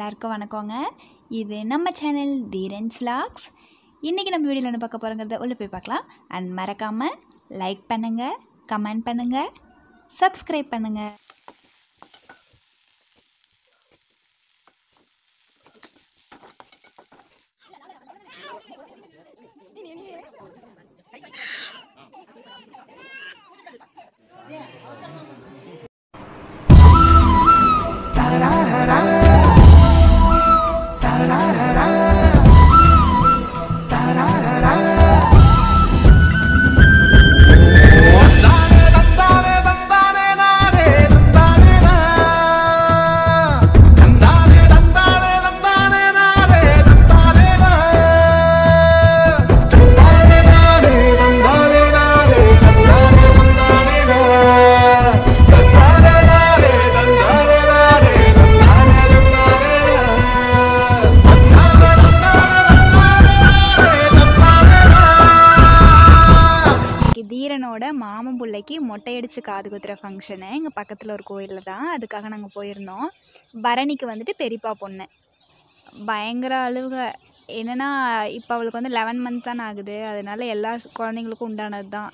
எல்லாருக்கும் வணக்கங்க. இது நம்ம சேனல் தீரன்ஸ் லாக்ஸ் இன்றைக்கி நம்ம வீடியோவில் என்ன பார்க்க போகிறோங்கிறத உள்ளே போய் பார்க்கலாம். அண்ட் மறக்காமல் லைக் பண்ணுங்கள் கமெண்ட் பண்ணுங்கள் சப்ஸ்கிரைப் பண்ணுங்கள் தந்தானே நாளைக்கு மொட்டையடிச்சு காது குத்துற ஃபங்க்ஷனு எங்கள் பக்கத்தில் ஒரு கோயிலில் தான். அதுக்காக நாங்கள் போயிருந்தோம். பரணிக்கு வந்துட்டு பெரியப்பா பொண்ணு. பயங்கர அழுவுக. என்னென்னா இப்போ அவளுக்கு வந்து லெவன் மந்த் தான் ஆகுது. அதனால எல்லா குழந்தைங்களுக்கும் உண்டானது தான்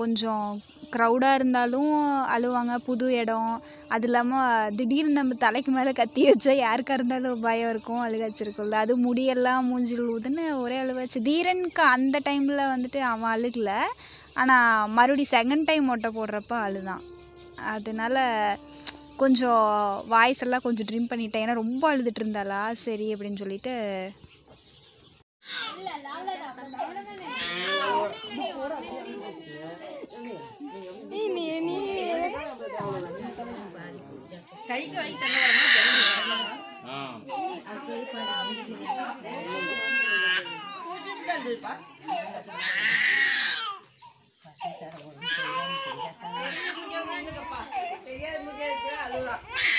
கொஞ்சம் க்ரௌடாக இருந்தாலும் அழுவாங்க. புது இடம். அது இல்லாமல் திடீர்னு நம்ம தலைக்கு மேலே கத்தி வச்சா யாருக்காக இருந்தாலும் பயம் இருக்கும். அழுகாச்சிருக்கும்ல அது முடியெல்லாம் மூஞ்சில் ஊதுன்னு ஒரே அழுவாச்சு தீரனுக்கு அந்த டைமில் வந்துட்டு அவன் அழுகலை. ஆனால் மறுபடி செகண்ட் டைம் மொட்டை போடுறப்ப அழுதான். அதனால கொஞ்சம் வாய்ஸ் எல்லாம் கொஞ்சம் ட்ரிம் பண்ணிட்டேன். ஏன்னா ரொம்ப அழுதுட்டு இருந்தாளா சரி அப்படின்னு சொல்லிட்டு Yeah.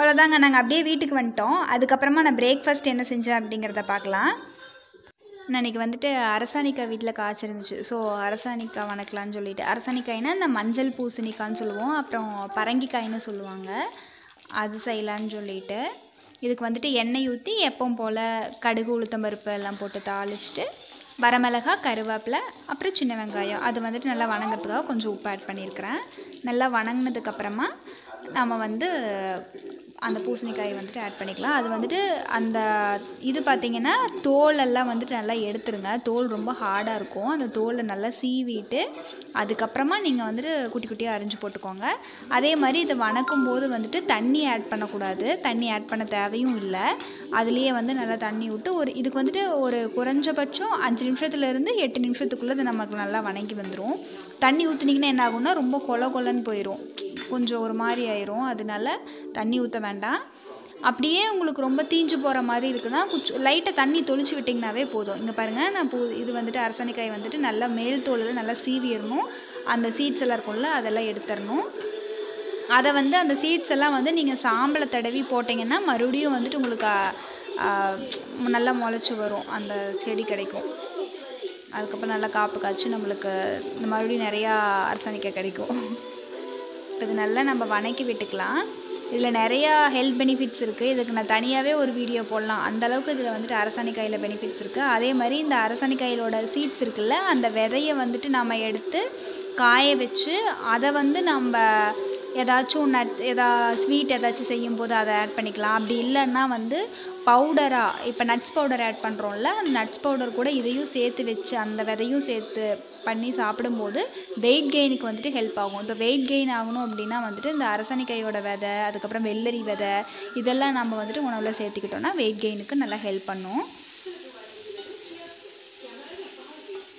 அவ்வளோதாங்க. நாங்கள் அப்படியே வீட்டுக்கு வந்துட்டோம். அதுக்கப்புறமா நான் பிரேக்ஃபாஸ்ட் என்ன செஞ்சேன் அப்படிங்கிறத பார்க்கலாம். நான் இன்றைக்கி வந்துட்டு அரசாணிக்காய் வீட்டில் காய்ச்சிருந்துச்சு. ஸோ அரசாணிக்காய் வணக்கலான்னு சொல்லிட்டு. அரசாணிக்காய்னா இந்த மஞ்சள் பூசணிக்காய்ன்னு சொல்லுவோம். அப்புறம் பரங்கிக்காய்னு சொல்லுவாங்க. அது செய்யலான்னு சொல்லிட்டு. இதுக்கு வந்துட்டு எண்ணெய் ஊற்றி எப்பவும் போல் கடுகு உளுத்தம்பருப்பு எல்லாம் போட்டு தாளிச்சிட்டு வரமிளகா கருவேப்பிலை அப்புறம் சின்ன வெங்காயம். அது வந்துட்டு நல்லா வணங்கிறதுக்காக கொஞ்சம் உப்பு ஆட் பண்ணியிருக்கிறேன். நல்லா வணங்கினதுக்கப்புறமா நம்ம வந்து அந்த பூசணிக்காயை வந்துட்டு ஆட் பண்ணிக்கலாம். அது வந்துட்டு அந்த இது பார்த்திங்கன்னா தோல் எல்லாம் வந்துட்டு நல்லா எடுத்துருங்க. தோல் ரொம்ப ஹார்டாக இருக்கும். அந்த தோலை நல்லா சீவிட்டு அதுக்கப்புறமா நீங்கள் வந்துட்டு குட்டி குட்டியாக அரிஞ்சு போட்டுக்கோங்க. அதே மாதிரி இதை வணக்கும் போது வந்துட்டு தண்ணி ஆட் பண்ணக்கூடாது. தண்ணி ஆட் பண்ண தேவையும் இல்லை. அதுலேயே வந்து நல்லா தண்ணி விட்டு ஒரு இதுக்கு வந்துட்டு ஒரு குறைஞ்சபட்சம் அஞ்சு நிமிஷத்துலேருந்து எட்டு நிமிஷத்துக்குள்ளே இது நமக்கு நல்லா வணங்கி வந்துடும் தண்ணி ஊற்றுனீங்கன்னா என்ன ஆகும்னா ரொம்ப கொல கொலன்னு போயிடும் கொஞ்சம் ஒரு மாதிரி ஆயிரும். அதனால தண்ணி ஊற்ற வேண்டாம். அப்படியே உங்களுக்கு ரொம்ப தீஞ்சு போகிற மாதிரி இருக்குன்னா குச் லைட்டாக தண்ணி தொளிச்சு விட்டிங்கனாவே போதும். இங்கே பாருங்கள் நான் பூ இது வந்துட்டு அரசணிக்காய் வந்துட்டு நல்லா மேல் தோலில் நல்லா சீவிடணும். அந்த சீட்ஸ் எல்லாம் இருக்கும்ல அதெல்லாம் எடுத்துடணும். அதை வந்து அந்த சீட்ஸ் எல்லாம் வந்து நீங்கள் சாம்பலை தடவி போட்டிங்கன்னா மறுபடியும் வந்துட்டு உங்களுக்கு நல்லா முளைச்சி வரும். அந்த செடி கிடைக்கும். அதுக்கப்புறம் நல்லா காப்பு காய்ச்சி நம்மளுக்கு இந்த மறுபடியும் நிறையா அரசணிக்காய் கிடைக்கும். இப்போ இது நல்லா நம்ம வணக்கி விட்டுக்கலாம். இதில் நிறையா ஹெல்த் பெனிஃபிட்ஸ் இருக்குது இதுக்கு நான் தனியாகவே ஒரு வீடியோ போடலாம். அந்த அளவுக்கு இதில் வந்துட்டு அரசாணிக்காயில் பெனிஃபிட்ஸ் இருக்குது அதே மாதிரி இந்த அரசாணிக்காயிலோட சீட்ஸ் இருக்குல்ல அந்த விதையை வந்துட்டு நம்ம எடுத்து காய வச்சு அதை வந்து நம்ம ஏதாச்சும் நட் எதா ஸ்வீட் ஏதாச்சும் செய்யும்போது அதை ஆட் பண்ணிக்கலாம். அப்படி இல்லைன்னா வந்து பவுடராக இப்போ நட்ஸ் பவுடர் ஆட் பண்ணுறோம்ல அந்த நட்ஸ் பவுடர் கூட இதையும் சேர்த்து வச்சு அந்த விதையும் சேர்த்து பண்ணி சாப்பிடும்போது வெயிட் கெயினுக்கு வந்துட்டு ஹெல்ப் ஆகும். இப்போ வெயிட் கெயின் ஆகணும் அப்படின்னா வந்துட்டு இந்த அரசணிக்காயோட விதை அதுக்கப்புறம் வெள்ளரி விதை இதெல்லாம் நம்ம வந்துட்டு உணவில் சேர்த்துக்கிட்டோம்னா வெயிட் கெயினுக்கு நல்லா ஹெல்ப் பண்ணும்.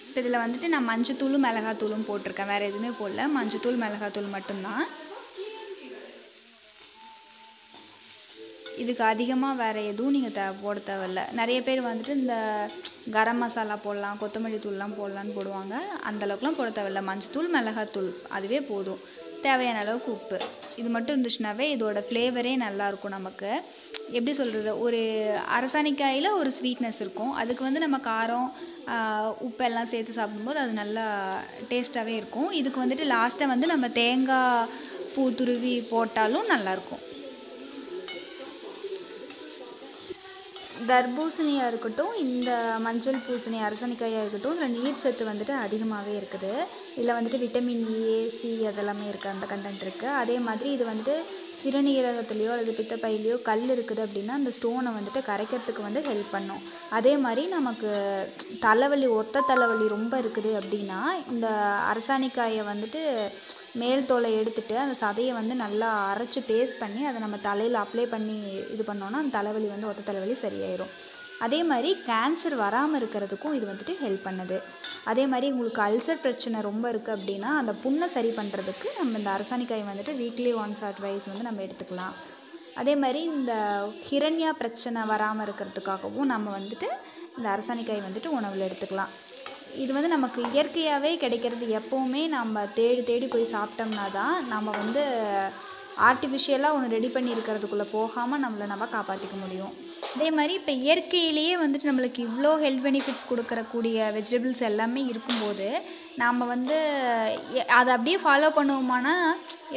இப்போ இதில் வந்துட்டு நான் மஞ்சத்தூளும் மிளகாத்தூளும் போட்டிருக்கேன். வேறு எதுவுமே போடல. மஞ்சத்தூள் மிளகாத்தூள் மட்டும்தான். இதுக்கு அதிகமாக வேறு எதுவும் நீங்கள் தே போட தேவையில்ல. நிறைய பேர் வந்துட்டு இந்த கரம் மசாலா போடலாம் கொத்தமல்லி தூள்லாம் போடலான்னு போடுவாங்க. அந்தளவுக்குலாம் போட தேவையில்ல. மஞ்சத்தூள் மிளகாத்தூள் அதுவே போதும். தேவையான அளவுக்கு உப்பு. இது மட்டும் இருந்துச்சுனாவே இதோட ஃப்ளேவரே நல்லாயிருக்கும் நமக்கு. எப்படி சொல்கிறது ஒரு அரசாணிக்காயில் ஒரு ஸ்வீட்னஸ் இருக்கும். அதுக்கு வந்து நம்ம காரம் உப்பெல்லாம் சேர்த்து சாப்பிடும்போது அது நல்லா டேஸ்ட்டாகவே இருக்கும். இதுக்கு வந்துட்டு லாஸ்ட்டாக வந்து நம்ம தேங்காய் பூ துருவி போட்டாலும் நல்லாயிருக்கும் தர்பூசணியாக இருக்கட்டும் இந்த மஞ்சள் பூசணி அரசணிக்காயாக இருக்கட்டும் இதில் நீர் சத்து வந்துட்டு அதிகமாகவே இருக்குது. இதில் வந்துட்டு விட்டமின் ஏ சி அதெல்லாமே இருக்குது அந்த கண்டென்ட் இருக்குது அதே மாதிரி இது வந்துட்டு சிறுநீரகத்துலேயோ அல்லது பித்தப்பையிலையோ கல் இருக்குது அப்படின்னா அந்த ஸ்டோனை வந்துட்டு கரைக்கிறதுக்கு வந்து ஹெல்ப் பண்ணும். அதே மாதிரி நமக்கு தலைவலி ஒத்த தலைவலி ரொம்ப இருக்குது அப்படின்னா இந்த அரசாணிக்காயை வந்துட்டு மேல் தோலை எடுத்துகிட்டு அந்த சதையை வந்து நல்லா அரைச்சி பேஸ்ட் பண்ணி அதை நம்ம தலையில் அப்ளை பண்ணி இது பண்ணோன்னா அந்த தலைவலி வந்து ஒத்த தலைவலி சரியாயிரும். அதே மாதிரி கேன்சர் வராமல் இருக்கிறதுக்கும் இது வந்துட்டு ஹெல்ப் பண்ணுது. அதே மாதிரி உங்களுக்கு அல்சர் பிரச்சனை ரொம்ப இருக்குது அப்படின்னா அந்த புண்ணை சரி பண்ணுறதுக்கு நம்ம இந்த அரசாணிக்காய் வந்துட்டு வீக்லி ஒன்ஸ் ஆர் ட்வைஸ் வந்து நம்ம எடுத்துக்கலாம். அதே மாதிரி இந்த ஹிரண்யா பிரச்சனை வராமல் இருக்கிறதுக்காகவும் நம்ம வந்துட்டு இந்த அரசாணிக்காய் வந்துட்டு உணவில் எடுத்துக்கலாம். இது வந்து நமக்கு இயற்கையாகவே கிடைக்கிறது. எப்போவுமே நம்ம தேடி தேடி போய் சாப்பிட்டோம்னா தான் நம்ம வந்து ஆர்டிஃபிஷியலாக ஒன்று ரெடி பண்ணி இருக்கிறதுக்குள்ளே போகாமல் நம்மளை நம்ம காப்பாற்றிக்க முடியும். அதே மாதிரி இப்போ இயற்கையிலேயே வந்துட்டு நம்மளுக்கு இவ்வளோ ஹெல்த் பெனிஃபிட்ஸ் கொடுக்கறக்கூடிய வெஜிடபிள்ஸ் எல்லாமே இருக்கும்போது நாம் வந்து அதை அப்படியே ஃபாலோ பண்ணுவோமானா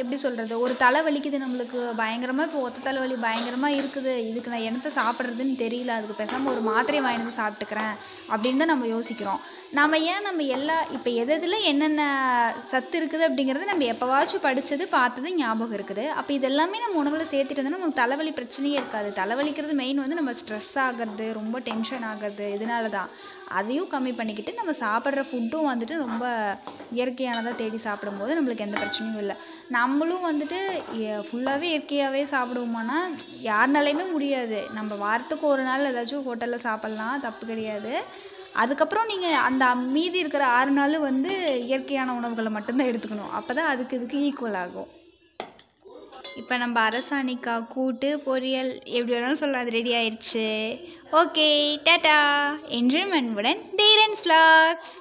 எப்படி சொல்கிறது ஒரு தலை வலிக்குது நம்மளுக்கு பயங்கரமாக இப்போ ஒத்த தலைவலி பயங்கரமாக இருக்குது இதுக்கு நான் என்னத்தை சாப்பிட்றதுன்னு தெரியல அதுக்கு பேசாமல் ஒரு மாத்திரை வாங்கிட்டு வந்து சாப்பிட்டுக்கிறேன் அப்படின்னு தான் நம்ம யோசிக்கிறோம். நம்ம ஏன் நம்ம எல்லா இப்போ எது எதில் என்னென்ன சத்து இருக்குது அப்படிங்கிறது நம்ம எப்போவாச்சும் படித்தது பார்த்தது ஞாபகம் இருக்குது. அப்போ இதெல்லாமே நம்ம உணவில் சேர்த்துட்டு வந்தோம்னா நமக்கு தலைவலி பிரச்சனையே இருக்காது. தலைவலிக்கிறது மெயின் வந்து நம்ம ஸ்ட்ரெஸ் ஆகிறது ரொம்ப டென்ஷன் ஆகிறது இதனால தான் அதையும் கம்மி பண்ணிக்கிட்டு நம்ம சாப்பிட்ற ஃபுட்டும் வந்துட்டு ரொம்ப இயற்கையானதாக தேடி சாப்பிடும்போது நம்மளுக்கு எந்த பிரச்சனையும் இல்லை. நம்மளும் வந்துட்டு ஃபுல்லாகவே இயற்கையாகவே சாப்பிடுவோமானா யாருனாலையுமே முடியாது. நம்ம வாரத்துக்கு ஒரு நாள் ஏதாச்சும் ஹோட்டலில் சாப்பிட்லாம் தப்பு கிடையாது. அதுக்கப்புறம் நீங்கள் அந்த மீதி இருக்கிற ஆறு நாள் வந்து இயற்கையான உணவுகளை மட்டும்தான் எடுத்துக்கணும். அப்போ தான் அதுக்கு இதுக்கு ஈக்குவல் ஆகும். இப்போ நம்ம அரசாணிக்கா கூட்டு பொரியல் எப்படி வேணாலும் சொல்ல அது ரெடி ஆயிடுச்சு ஓகே டாட்டா என்றும் அன்புடன் தீரன் ஸ்லாக்ஸ்